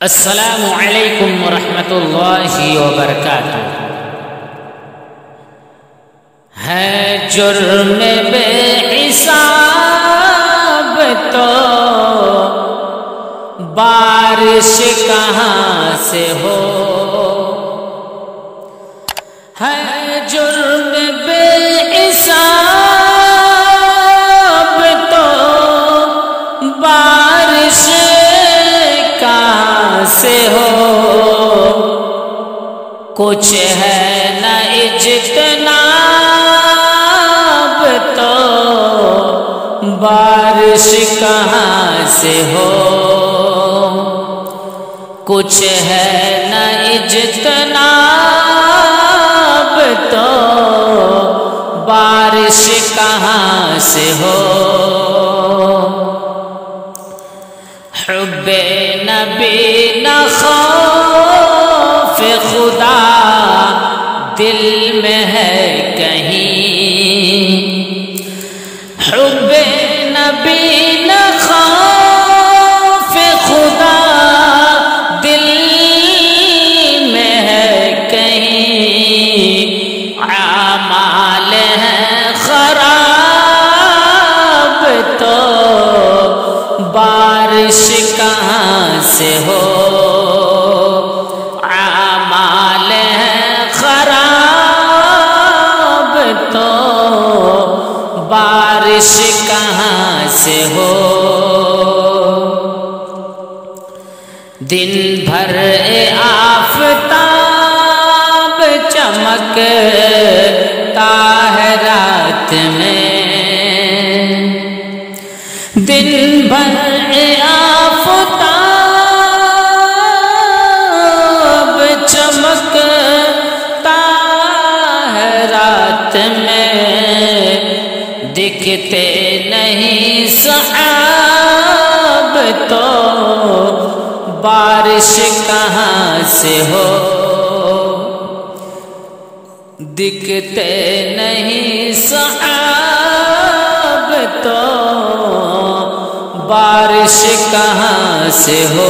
असलकम वरहमतुल्लाहि वबरकातुह है जुर्म बेहिसाब तो बारिश कहाँ से हो है जुर्म कुछ है न इजतनाब तो बारिश कहाँ से हो? कुछ है न इजतनाब तो बारिश कहाँ से हो? हुब्बे नबी न खौफ खुदा दिल में है कहीं। हुब्बे नबी न खौफ, खुदा दिल में है कहीं। आमाल है खराब तो बारिश कहाँ से हो? बारिश कहाँ से हो? दिन भर ए आफताब चमकता है रात में। दिन भर ए दिखते नहीं साहब तो। बारिश कहाँ से हो? दिखते नहीं साहब तो। बारिश कहाँ से हो?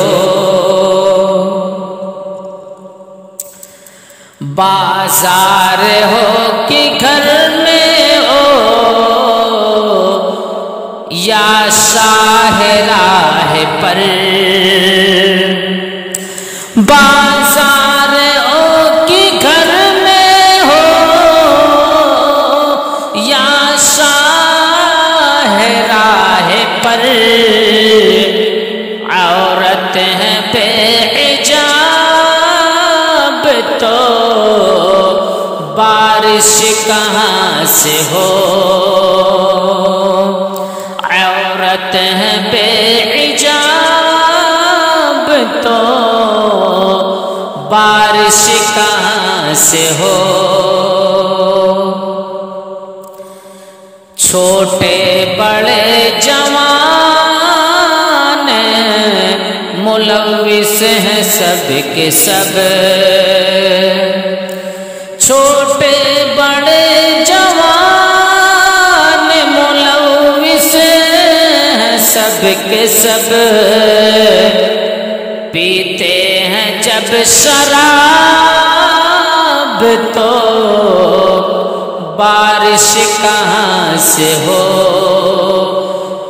बाज़ार हो या शाहराह पर। बाज़ार हो कि घर में हो, या शाहराह पर। औरत है बेजाब तो बारिश कहाँ से हो? बारिश कहाँ से हो? छोटे बड़े जवान मुलविस हैं सब के सब। छोटे बड़े जवान मुलविस हैं सब के सब। पीते जब शराब तो बारिश कहाँ से हो?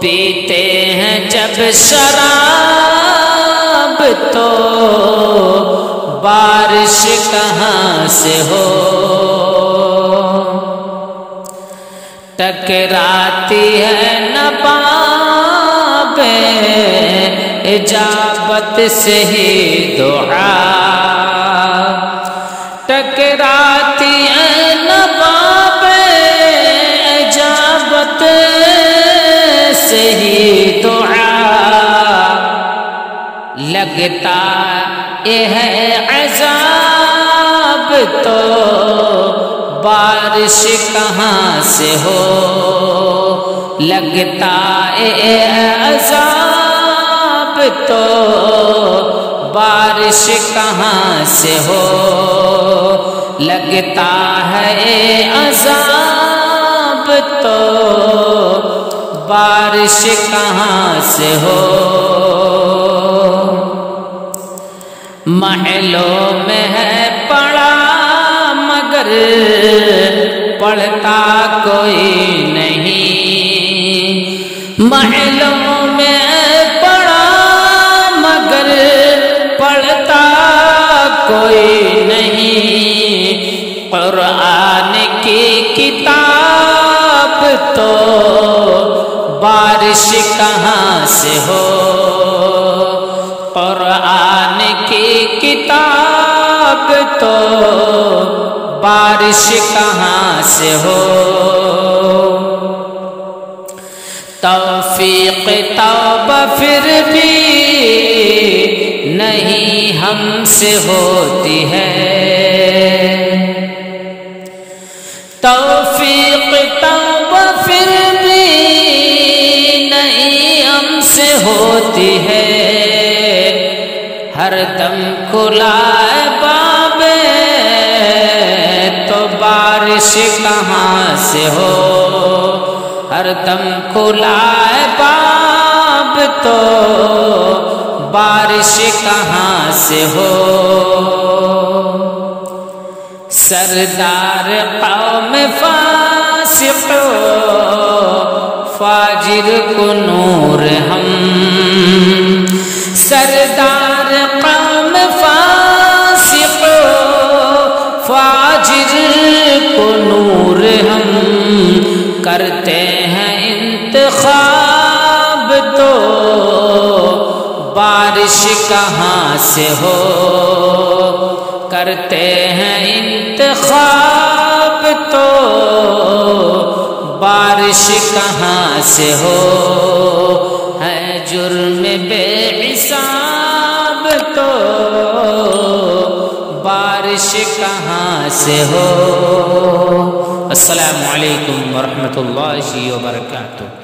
पीते हैं जब शराब तो बारिश कहाँ से हो? टकराती है नबाबे इजाबत से ही दुआ। टकराती है नबाबे इजाबत से ही दुआ। लगता यह अजाब तो बारिश कहाँ से हो? लगता अजाब तो बारिश कहाँ से हो? लगता है अजाब तो बारिश कहाँ से हो? महलों में है पड़ा मगर पढ़ता कोई नहीं। महलों कोई नहीं। कुरान की किताब तो बारिश कहाँ से हो? कुरान की किताब तो बारिश कहाँ से हो? तौफीक तौबा फिर भी नहीं हमसे होती है। तौफीक तौबा फिर भी नहीं हमसे होती है। हर दम खुलाए बाबे तो बारिश कहाँ से हो? हर दम खुलाए बाब तो। बारिश कहाँ से हो? सरदार कौम फासिक फाजिर को नूर हम। सरदार बारिश कहाँ से हो? करते हैं इंतखाब तो। बारिश कहाँ से हो? है जुर्म बेहिसाब तो। बारिश कहाँ से हो? अस्सलाम वालेकुम वरहमतुल्लाहि वबरकातुह।